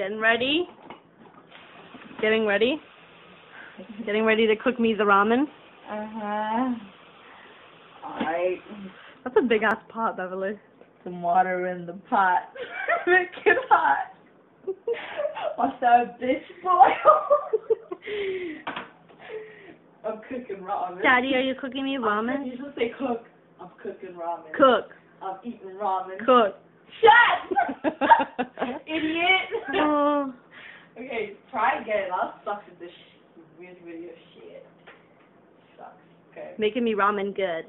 Getting ready. Getting ready. Getting ready to cook me the ramen. Uh-huh. Alright. That's a big ass pot, Beverly. Some water in the pot. Make it hot. Watch that bitch boil. I'm cooking ramen. Daddy, are you cooking me ramen? You just say cook. I'm cooking ramen. Cook. I'm eating ramen. Cook. Shut! Idiot! Oh. okay, try again. I'll suck at this sh- weird video shit. Sucks. Okay. Making me ramen good.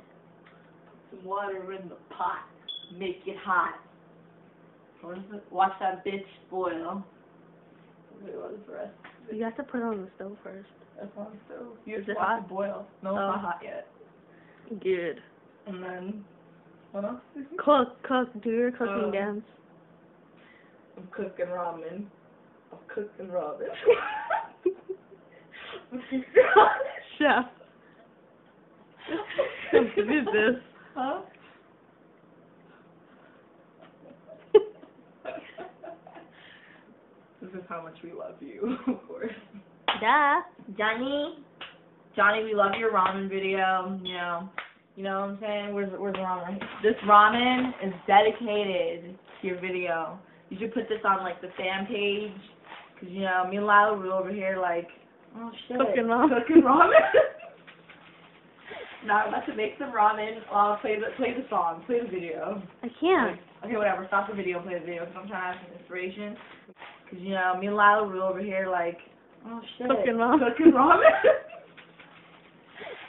Some water in the pot. Make it hot. What is it? Watch that bitch boil. Wait, what is the rest? You have to put it on the stove first. That's on the stove. You Is have to watch hot? it boil. No, it's Oh. not hot yet. Good. And then, what else? Cook, cook. Do your cooking Um, dance. I'm cooking ramen. I'm cooking ramen. I'm cooking ramen. Chef. What is this? Huh? this is how much we love you, of course. Duh. Jonny, Jonny, we love your ramen video. You know, you know what I'm saying? Where's where's the ramen? This ramen is dedicated to your video. You should put this on like the fan page, cause you know me and Lailah were over here like, oh shit, Cooking ramen. cooking ramen. now I'm about to make some ramen. I'll play the play the song, play the video. I can't. Okay, whatever. Stop the video, play the video, because I'm trying to have some inspiration. Because, you know, me and Lailah were over here like, oh shit. Cooking ramen. Cooking ramen.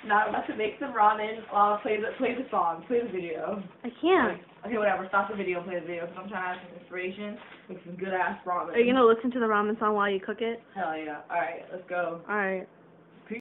now I'm about to make some ramen. I'll play the, play the song, play the video. I can't. Okay, whatever. Stop the video, play the video, because I'm trying to have some inspiration. Make some good ass ramen. Are you gonna listen to the ramen song while you cook it? Hell yeah. Alright, let's go. Alright.